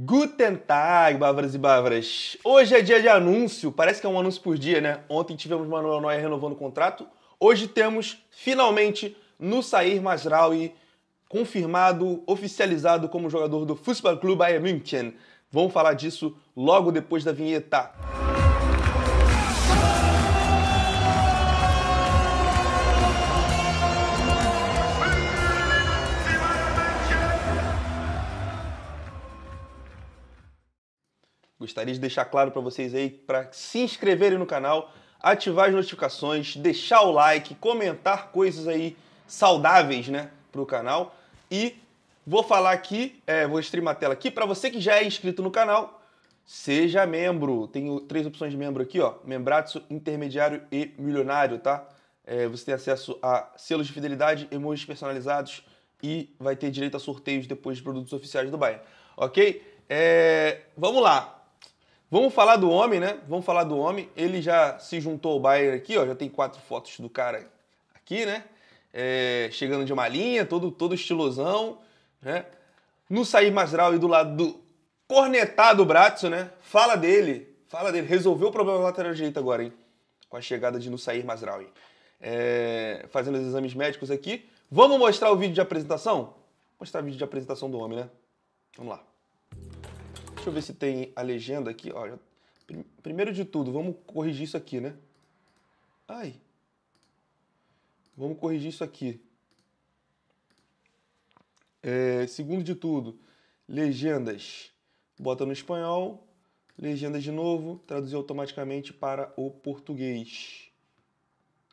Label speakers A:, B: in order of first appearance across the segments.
A: Guten Tag, bárbaras e bárbaras. Hoje é dia de anúncio, parece que é um anúncio por dia, né? Ontem tivemos Manuel Neuer renovando o contrato. Hoje temos, finalmente, no Sair Masraoui, confirmado, oficializado como jogador do Fußball Club Bayern München. Vamos falar disso logo depois da vinheta. Gostaria de deixar claro para vocês aí para se inscreverem no canal, ativar as notificações, deixar o like, comentar coisas aí saudáveis, né, para o canal. E vou falar aqui, é, vou streamar a tela aqui para você que já é inscrito no canal, seja membro. Tenho três opções de membro aqui, ó, membratsu, intermediário e milionário, tá? É, você tem acesso a selos de fidelidade, emojis personalizados e vai ter direito a sorteios depois de produtos oficiais do Bayern, ok? É, vamos lá. Vamos falar do homem, né? Vamos falar do homem. Ele já se juntou ao Bayern aqui, ó. Já tem quatro fotos do cara aqui, né? É, chegando de uma linha, todo, todo estilosão, né? No sair Masral e do lado do cornetado Bratzo, né? Fala dele, fala dele. Resolveu o problema lateral direito agora, hein? Com a chegada de Nusair Masral. É, fazendo os exames médicos aqui. Vamos mostrar o vídeo de apresentação? Mostrar o vídeo de apresentação do homem, né? Vamos lá. Deixa eu ver se tem a legenda aqui. Ó, primeiro de tudo, vamos corrigir isso aqui, né? Ai. Vamos corrigir isso aqui. É, segundo de tudo, legendas. Bota no espanhol, legendas de novo, traduzir automaticamente para o português.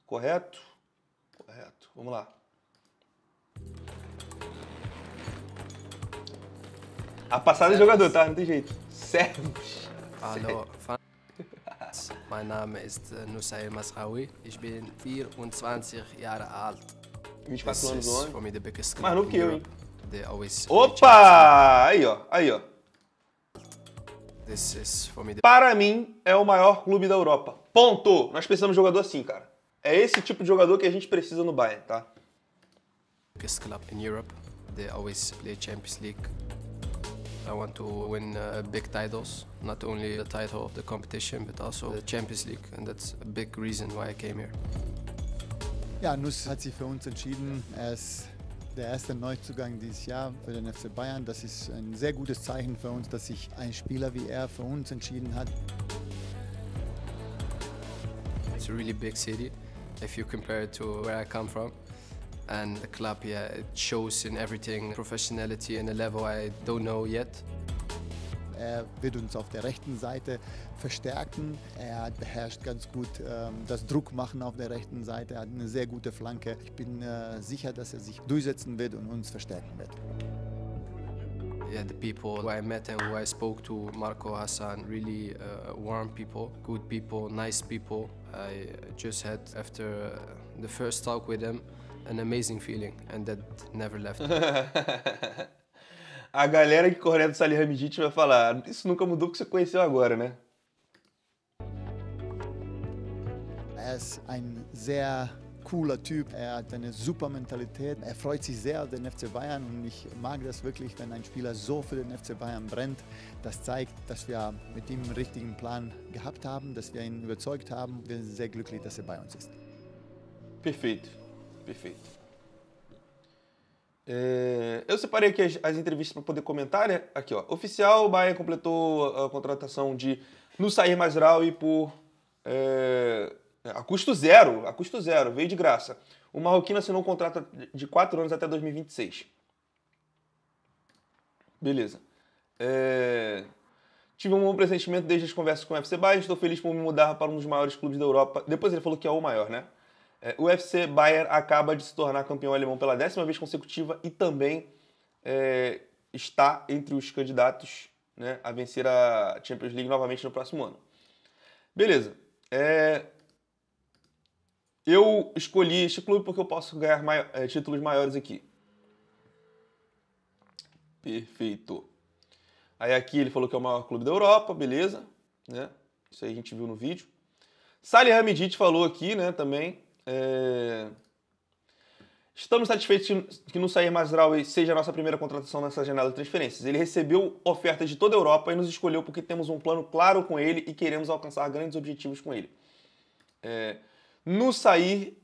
A: Correto? Correto. Vamos lá. A passada é jogador, tá? Não tem jeito. Servos.
B: Hallo, mein Name ist äh, Nusail Masraoui. Ich bin 24 Jahre alt.
A: 24 anos, homem.
B: For me the biggest
A: Mais novo que eu, hein? Opa! Aí, ó. Aí, ó.
B: This is for me the
A: Para mim, é o maior clube da Europa. Ponto! Nós precisamos de jogador assim, cara. É esse tipo de jogador que a gente precisa no Bayern, tá?
B: biggest club in Europe. They always play Champions League. I want to win uh, big titles, not only the title of the competition, but also the Champions League, and that's a big reason why I came here.
C: Ja, Nuss hat sich für uns entschieden. Er ist der erste Neuzugang dieses Jahr für den FC Bayern. Das ist ein sehr gutes Zeichen für uns, dass sich ein Spieler wie er für uns entschieden hat.
B: It's a really big city if you compare it to where I come from. And the club, yeah, it shows in everything professionality in a level I don't know yet.
C: Er wird uns auf der rechten Seite verstärken. Er beherrscht ganz gut ähm, das Druckmachen auf der rechten Seite. Er hat eine sehr gute Flanke. Ich bin äh, sicher, dass er sich durchsetzen wird und uns verstärken wird.
B: Yeah, the people who I met and who I spoke to, Marco Hassan, really uh, warm people, good people, nice people. I just had, after uh, the first talk with them, an amazing feeling, and that never left.
A: a galera que correta do Salih Hamidite vai falar, isso nunca mudou porque você conheceu agora, né?
C: Er ist ein sehr cooler Typ. Er hat eine super Mentalität. Er freut sich sehr auf den FC Bayern und ich mag das wirklich, wenn ein Spieler so für den FC Bayern brennt. Das zeigt, dass wir mit ihm einen richtigen Plan gehabt haben, dass wir ihn überzeugt haben. Wir sind sehr glücklich, dass er bei uns ist.
A: Perfeito, perfeito. É, eu separei aqui as, as entrevistas para poder comentar, né? Aqui, ó. Oficial, o Bayern completou a contratação de Nusair Masraoui por é, a custo zero, a custo zero, veio de graça. O marroquino assinou um contrato de 4 anos até 2026. Beleza. É, tive um bom pressentimento desde as conversas com o FC Bayern. Estou feliz por me mudar para um dos maiores clubes da Europa. Depois ele falou que é o maior, né? É, o FC Bayern acaba de se tornar campeão alemão pela décima vez consecutiva e também é, está entre os candidatos né, a vencer a Champions League novamente no próximo ano. Beleza. É, eu escolhi este clube porque eu posso ganhar mai é, títulos maiores aqui. Perfeito. Aí aqui ele falou que é o maior clube da Europa, beleza. Né? Isso aí a gente viu no vídeo. Salih Hamidit falou aqui, né, também. É... Estamos satisfeitos que no Sair Mazraoui seja a nossa primeira contratação nessa janela de transferências. Ele recebeu ofertas de toda a Europa e nos escolheu porque temos um plano claro com ele e queremos alcançar grandes objetivos com ele. É, no Sair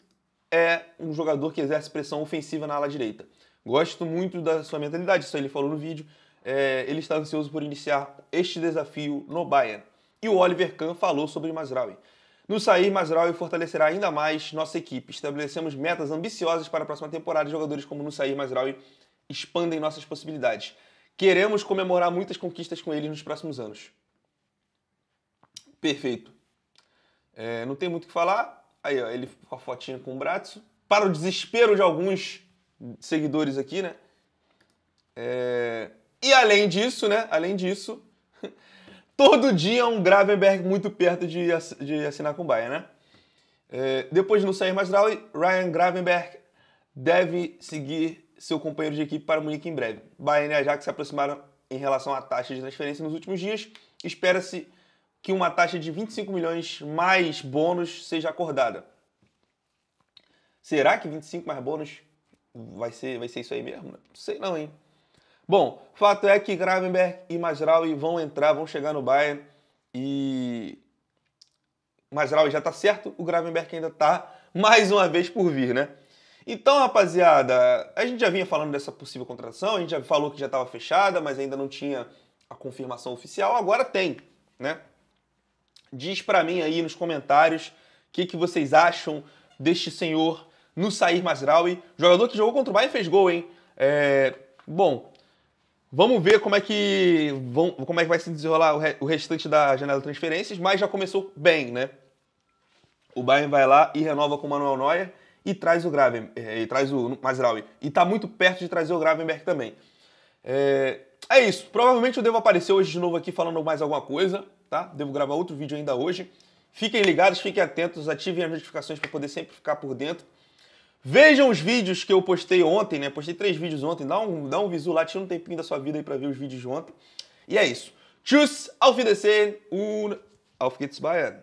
A: é um jogador que exerce pressão ofensiva na ala direita. Gosto muito da sua mentalidade, isso ele falou no vídeo. É, ele está ansioso por iniciar este desafio no Bayern. E o Oliver Kahn falou sobre Mazraoui. No sair, Mazraoui fortalecerá ainda mais nossa equipe. Estabelecemos metas ambiciosas para a próxima temporada e jogadores como no sair, Mazraoui expandem nossas possibilidades. Queremos comemorar muitas conquistas com ele nos próximos anos. Perfeito. É, não tem muito o que falar. Aí, ó, ele com a fotinha com o braço. Para o desespero de alguns seguidores aqui, né? É... E além disso, né? Além disso, todo dia um Gravenberg muito perto de, de assinar com o Bayern, né? É, depois de não sair mais Ryan Gravenberg deve seguir seu companheiro de equipe para Munique em breve. Bayern e Ajax se aproximaram em relação à taxa de transferência nos últimos dias. Espera-se que uma taxa de 25 milhões mais bônus seja acordada. Será que 25 mais bônus vai ser, vai ser isso aí mesmo? Não sei não, hein? Bom, fato é que Gravenberg e Masraoui vão entrar, vão chegar no Bayern e Masraoui já está certo, o Gravenberg ainda está mais uma vez por vir, né? Então, rapaziada, a gente já vinha falando dessa possível contratação, a gente já falou que já estava fechada, mas ainda não tinha a confirmação oficial, agora tem, né? Diz para mim aí nos comentários o que, que vocês acham deste senhor no Sair Masraoui, jogador que jogou contra o Bayern e fez gol, hein? É, bom, Vamos ver como é que vão, como é que vai se desenrolar o, re, o restante da janela de transferências, mas já começou bem, né? O Bayern vai lá e renova com o Manuel Neuer e traz o Graven, é, e traz o Mazraoui. E está muito perto de trazer o Gravenberg também. É, é, isso. Provavelmente eu devo aparecer hoje de novo aqui falando mais alguma coisa, tá? Devo gravar outro vídeo ainda hoje. Fiquem ligados, fiquem atentos, ativem as notificações para poder sempre ficar por dentro. Vejam os vídeos que eu postei ontem, né? Postei três vídeos ontem. Dá um, dá um visu lá, tira um tempinho da sua vida aí pra ver os vídeos de ontem. E é isso. Tschüss, auf Wiedersehen und auf geht's Bayern.